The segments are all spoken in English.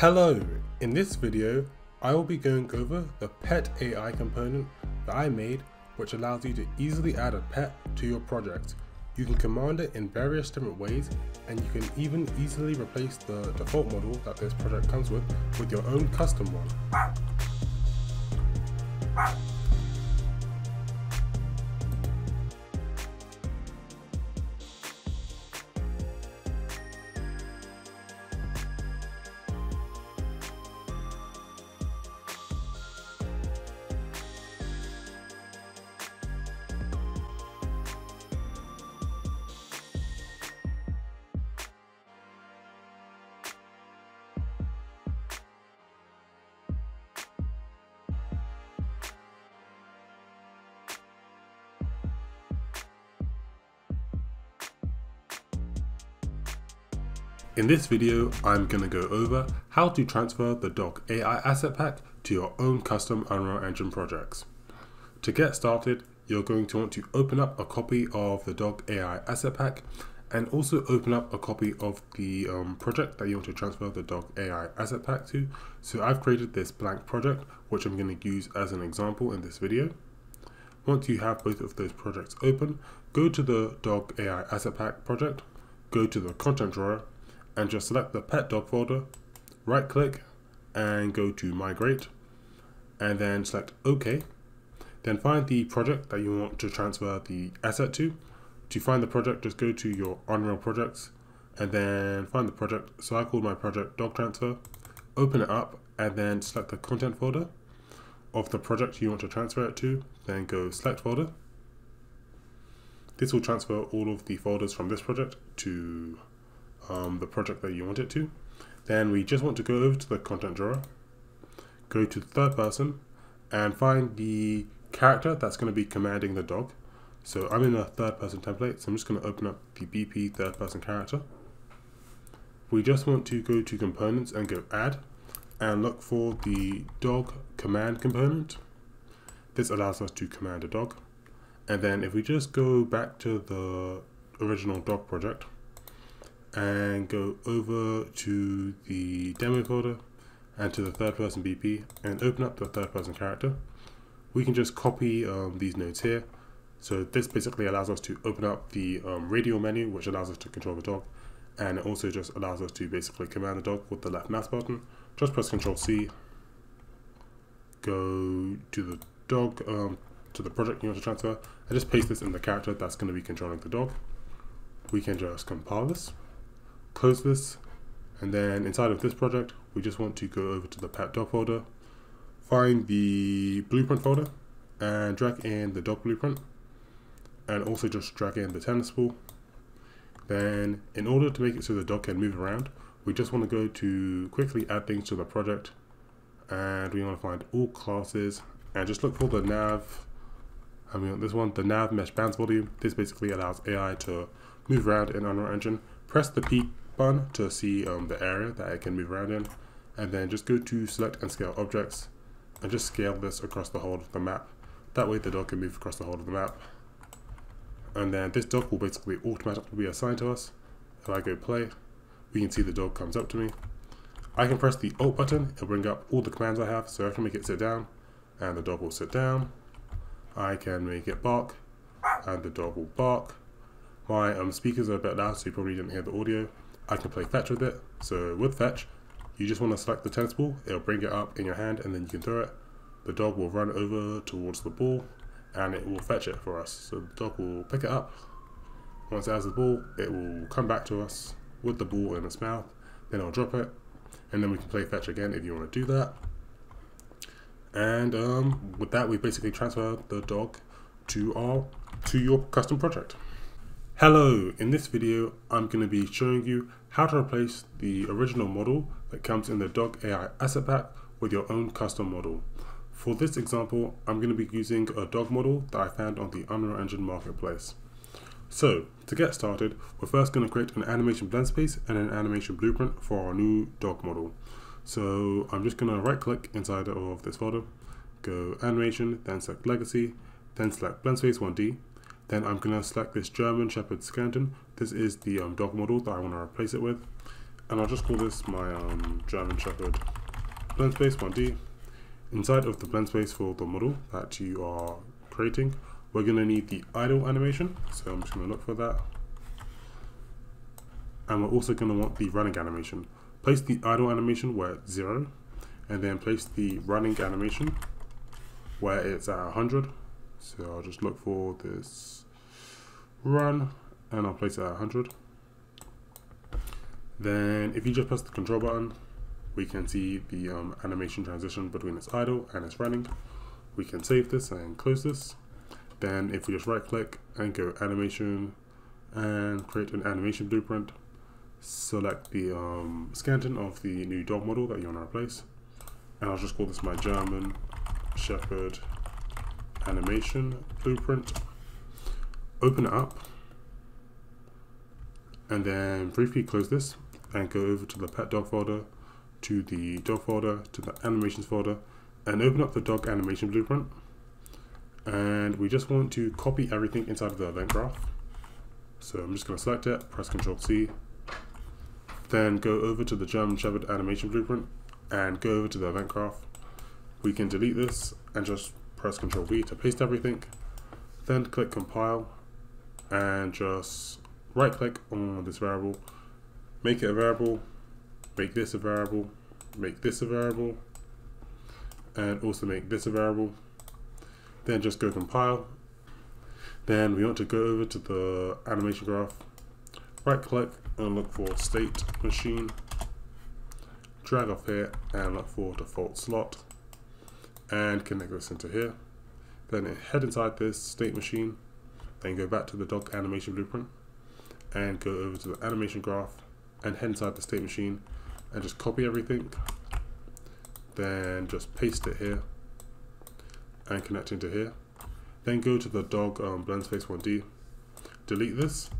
Hello! In this video, I will be going over the pet AI component that I made which allows you to easily add a pet to your project. You can command it in various different ways and you can even easily replace the default model that this project comes with with your own custom one. In this video, I'm going to go over how to transfer the Dog AI asset pack to your own custom Unreal Engine projects. To get started, you're going to want to open up a copy of the Dog AI asset pack and also open up a copy of the um, project that you want to transfer the Dog AI asset pack to. So I've created this blank project, which I'm going to use as an example in this video. Once you have both of those projects open, go to the Dog AI asset pack project, go to the content drawer and just select the pet dog folder, right click and go to migrate and then select OK. Then find the project that you want to transfer the asset to. To find the project, just go to your Unreal projects and then find the project. So I called my project dog transfer, open it up and then select the content folder of the project you want to transfer it to, then go select folder. This will transfer all of the folders from this project to um, the project that you want it to. Then we just want to go over to the content drawer, go to the third person, and find the character that's going to be commanding the dog. So I'm in a third person template, so I'm just going to open up the BP third person character. We just want to go to components and go add and look for the dog command component. This allows us to command a dog. And then if we just go back to the original dog project, and go over to the demo folder and to the third person BP and open up the third person character. We can just copy um, these nodes here. So this basically allows us to open up the um, radial menu, which allows us to control the dog. And it also just allows us to basically command the dog with the left mouse button. Just press Control C, go to the dog, um, to the project you want to transfer, and just paste this in the character that's going to be controlling the dog. We can just compile this close this and then inside of this project we just want to go over to the pet dog folder find the blueprint folder and drag in the dog blueprint and also just drag in the tennis ball. Then in order to make it so the dog can move around we just want to go to quickly add things to the project and we want to find all classes and just look for the nav I mean this one the nav mesh bounds volume. This basically allows AI to move around in Unreal Engine. Press the P to see um, the area that I can move around in and then just go to select and scale objects and just scale this across the whole of the map. That way the dog can move across the whole of the map. And then this dog will basically automatically be assigned to us. If I go play, we can see the dog comes up to me. I can press the Alt button it'll bring up all the commands I have. So I can make it sit down and the dog will sit down. I can make it bark and the dog will bark. My um, speakers are a bit loud so you probably didn't hear the audio. I can play fetch with it. So with fetch, you just want to select the tennis ball, it'll bring it up in your hand and then you can throw it. The dog will run over towards the ball and it will fetch it for us. So the dog will pick it up. Once it has the ball, it will come back to us with the ball in its mouth. Then I'll drop it and then we can play fetch again if you want to do that. And um, with that, we basically transfer the dog to our to your custom project. Hello, in this video I'm going to be showing you how to replace the original model that comes in the Dog AI asset pack with your own custom model. For this example, I'm going to be using a dog model that I found on the Unreal Engine Marketplace. So, to get started, we're first going to create an animation blend space and an animation blueprint for our new dog model. So I'm just going to right click inside of this folder, go animation, then select legacy, then select blend space 1D, then I'm going to select this German Shepherd Skeleton. This is the um, dog model that I want to replace it with. and I'll just call this my um, German Shepherd blend space 1D. Inside of the blend space for the model that you are creating, we're going to need the idle animation, so I'm just going to look for that. And we're also going to want the running animation. Place the idle animation where it's 0, and then place the running animation where it's at 100. So I'll just look for this run, and I'll place it at 100. Then if you just press the control button, we can see the um, animation transition between its idle and its running. We can save this and close this. Then if we just right click and go animation and create an animation blueprint, select the um, skeleton of the new dog model that you want to replace. And I'll just call this my German Shepherd animation blueprint. Open it up and then briefly close this and go over to the pet dog folder, to the dog folder, to the animations folder, and open up the dog animation blueprint. And we just want to copy everything inside of the event graph. So I'm just going to select it, press Ctrl C, then go over to the German Shepherd animation blueprint and go over to the event graph. We can delete this and just press Ctrl V to paste everything. Then click compile and just right click on this variable make it a variable, make this a variable, make this a variable, and also make this a variable. Then just go compile. Then we want to go over to the animation graph, right click and look for state machine, drag off here and look for default slot, and connect this into here. Then head inside this state machine, then go back to the dog animation blueprint, and go over to the animation graph and head inside the state machine and just copy everything. Then just paste it here and connect into here. Then go to the dog um, blend space 1D delete this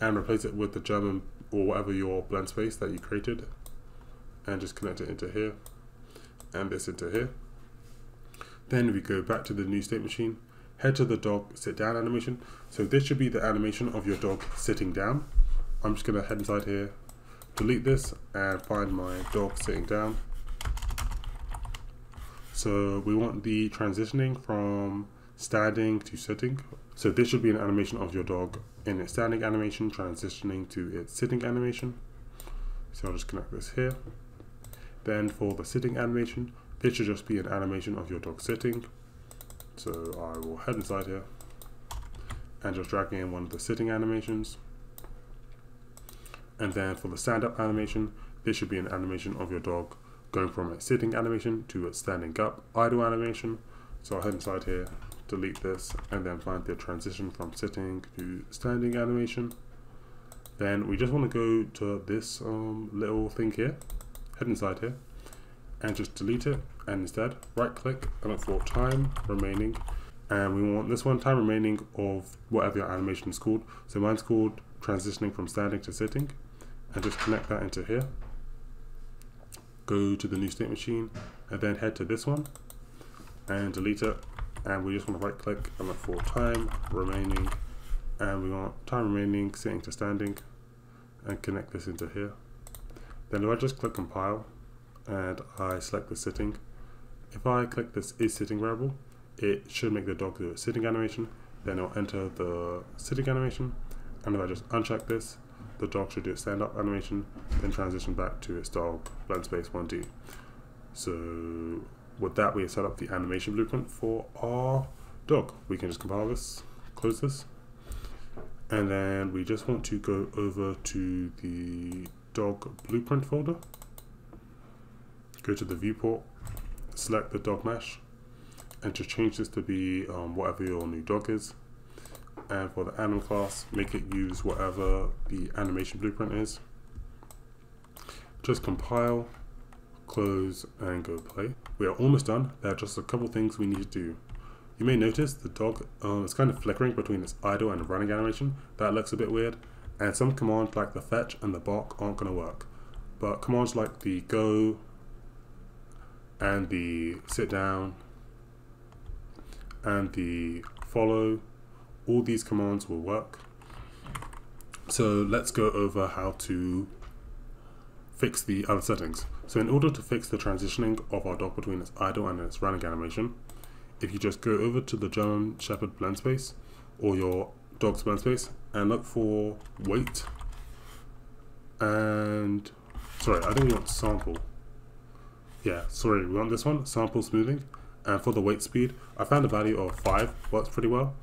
and replace it with the German or whatever your blend space that you created and just connect it into here and this into here then we go back to the new state machine head to the dog sit down animation so this should be the animation of your dog sitting down I'm just going to head inside here delete this and find my dog sitting down. So we want the transitioning from standing to sitting. So this should be an animation of your dog in its standing animation transitioning to its sitting animation. So I'll just connect this here. Then for the sitting animation, this should just be an animation of your dog sitting. So I will head inside here and just drag in one of the sitting animations. And then for the stand up animation, this should be an animation of your dog going from a sitting animation to a standing up idle animation. So I'll head inside here, delete this, and then find the transition from sitting to standing animation. Then we just want to go to this um, little thing here, head inside here, and just delete it. And instead, right click and look for time remaining. And we want this one time remaining of whatever your animation is called. So mine's called transitioning from standing to sitting and just connect that into here. Go to the new state machine and then head to this one and delete it. And we just want to right click and look for time remaining. And we want time remaining sitting to standing and connect this into here. Then if I just click compile and I select the sitting, if I click this is sitting variable, it should make the dog do a sitting animation. Then it'll enter the sitting animation. And if I just uncheck this, the dog should do a stand up animation, then transition back to its dog blend space 1D. So with that, we have set up the animation blueprint for our dog. We can just compile this, close this, and then we just want to go over to the dog blueprint folder, go to the viewport, select the dog mesh, and just change this to be um, whatever your new dog is. And for the anim class make it use whatever the animation blueprint is. Just compile close and go play. We are almost done. There are just a couple things we need to do. You may notice the dog um, is kind of flickering between its idle and running animation. That looks a bit weird. And some commands like the fetch and the bark aren't going to work. But commands like the go and the sit down and the follow all these commands will work. So let's go over how to fix the other settings. So in order to fix the transitioning of our dog between its idle and its running animation, if you just go over to the German Shepherd blend space or your dog's blend space and look for weight and sorry, I think we want sample. Yeah, sorry, we want this one, sample smoothing. And for the weight speed, I found a value of 5 works pretty well.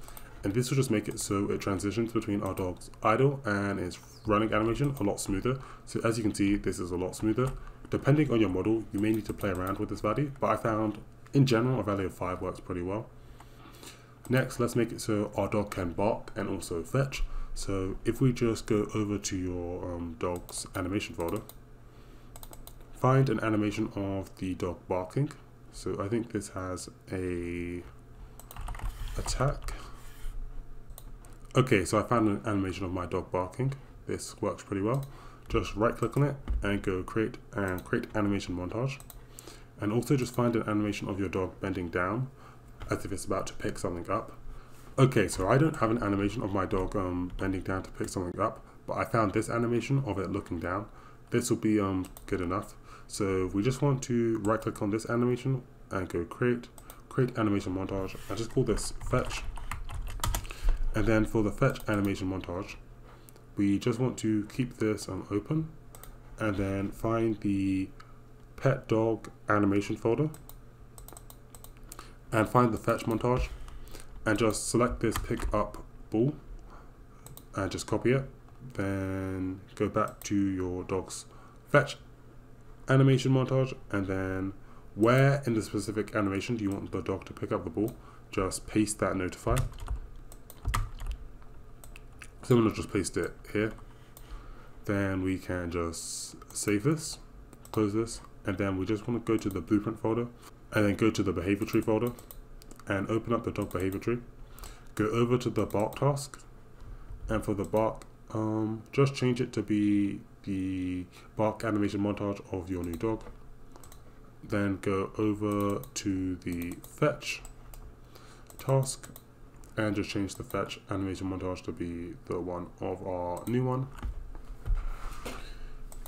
And this will just make it so it transitions between our dog's idle and its running animation a lot smoother. So as you can see, this is a lot smoother. Depending on your model, you may need to play around with this value, but I found in general a value of 5 works pretty well. Next, let's make it so our dog can bark and also fetch. So if we just go over to your um, dog's animation folder, find an animation of the dog barking. So I think this has a attack. Okay, so I found an animation of my dog barking. This works pretty well. Just right click on it and go create and create animation montage. And also just find an animation of your dog bending down as if it's about to pick something up. Okay, so I don't have an animation of my dog um, bending down to pick something up, but I found this animation of it looking down. This will be um, good enough. So we just want to right click on this animation and go create, create animation montage. I just call this fetch. And then for the fetch animation montage, we just want to keep this um, open and then find the pet dog animation folder and find the fetch montage and just select this pick up ball and just copy it then go back to your dog's fetch animation montage and then where in the specific animation do you want the dog to pick up the ball? Just paste that notify. So I'm to just paste it here. Then we can just save this close this and then we just want to go to the blueprint folder and then go to the behavior tree folder and open up the dog behavior tree. Go over to the bark task, and for the bark, um, just change it to be the bark animation montage of your new dog. Then go over to the fetch task and just change the fetch animation montage to be the one of our new one.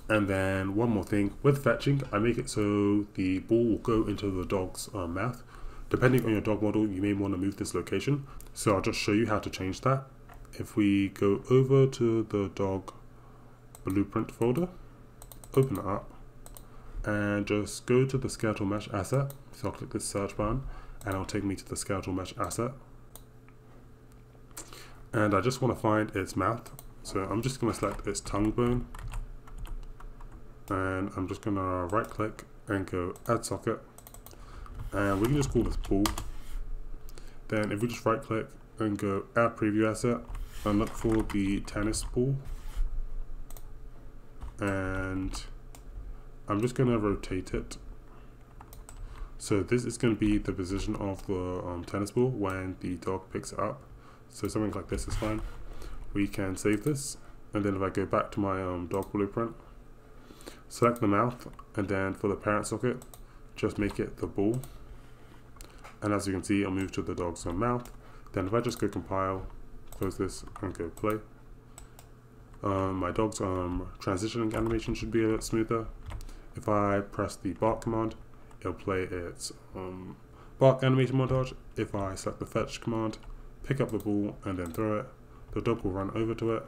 And then one more thing, with fetching, I make it so the ball will go into the dog's uh, mouth. Depending on your dog model, you may want to move this location. So I'll just show you how to change that. If we go over to the dog blueprint folder, open it up, and just go to the skeletal mesh asset. So I'll click this search button, and it'll take me to the skeletal mesh asset. And I just want to find its mouth. So I'm just going to select its tongue bone. And I'm just going to right click and go add socket and we can just call this pool. Then if we just right click and go add preview asset and look for the tennis ball and I'm just going to rotate it. So this is going to be the position of the um, tennis ball when the dog picks it up. So something like this is fine. We can save this and then if I go back to my um, dog blueprint, select the mouth and then for the parent socket, just make it the ball and as you can see, I'll move to the dog's mouth. Then if I just go compile, close this and go play, um, my dog's um, transitioning animation should be a bit smoother. If I press the bark command, it'll play its um, bark animation montage. If I select the fetch command, pick up the ball and then throw it, the dog will run over to it.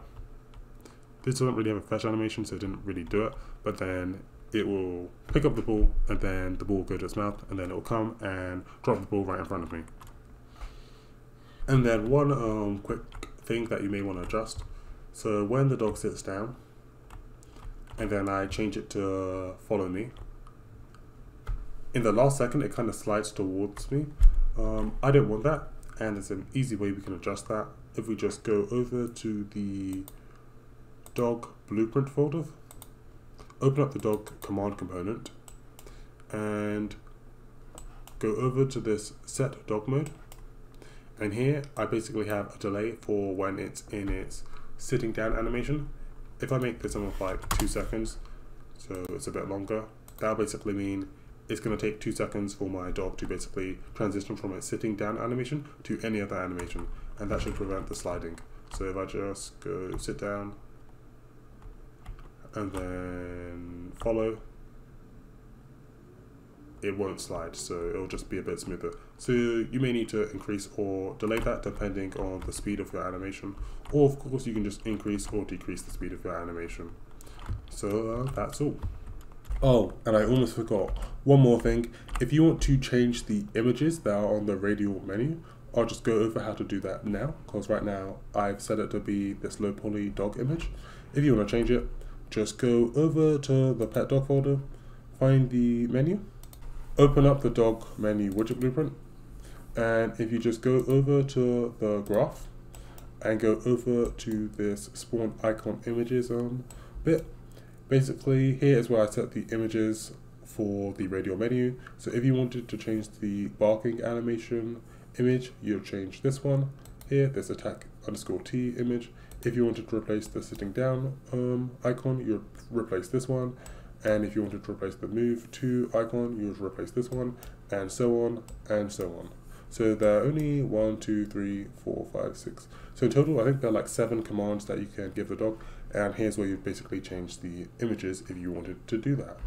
This doesn't really have a fetch animation, so it didn't really do it, but then it will pick up the ball and then the ball will go to its mouth and then it will come and drop the ball right in front of me. And then one um, quick thing that you may want to adjust. So when the dog sits down and then I change it to follow me, in the last second it kind of slides towards me. Um, I don't want that and there's an easy way we can adjust that. If we just go over to the dog blueprint folder open up the dog command component and go over to this set dog mode and here I basically have a delay for when it's in its sitting down animation. If I make this almost like two seconds so it's a bit longer. That'll basically mean it's going to take two seconds for my dog to basically transition from its sitting down animation to any other animation and that should prevent the sliding. So if I just go sit down and then follow, it won't slide, so it'll just be a bit smoother. So you may need to increase or delay that depending on the speed of your animation, or of course you can just increase or decrease the speed of your animation. So uh, that's all. Oh, and I almost forgot one more thing. If you want to change the images that are on the radial menu, I'll just go over how to do that now, because right now I've set it to be this low poly dog image. If you want to change it, just go over to the pet dog folder, find the menu, open up the dog menu widget blueprint, and if you just go over to the graph and go over to this spawn icon images um, bit, basically here is where I set the images for the radial menu. So if you wanted to change the barking animation image, you'll change this one here, this attack underscore T image. If you wanted to replace the sitting down um, icon, you'll replace this one. And if you wanted to replace the move to icon, you would replace this one, and so on, and so on. So there are only one, two, three, four, five, six. So in total, I think there are like seven commands that you can give the dog. And here's where you basically change the images if you wanted to do that.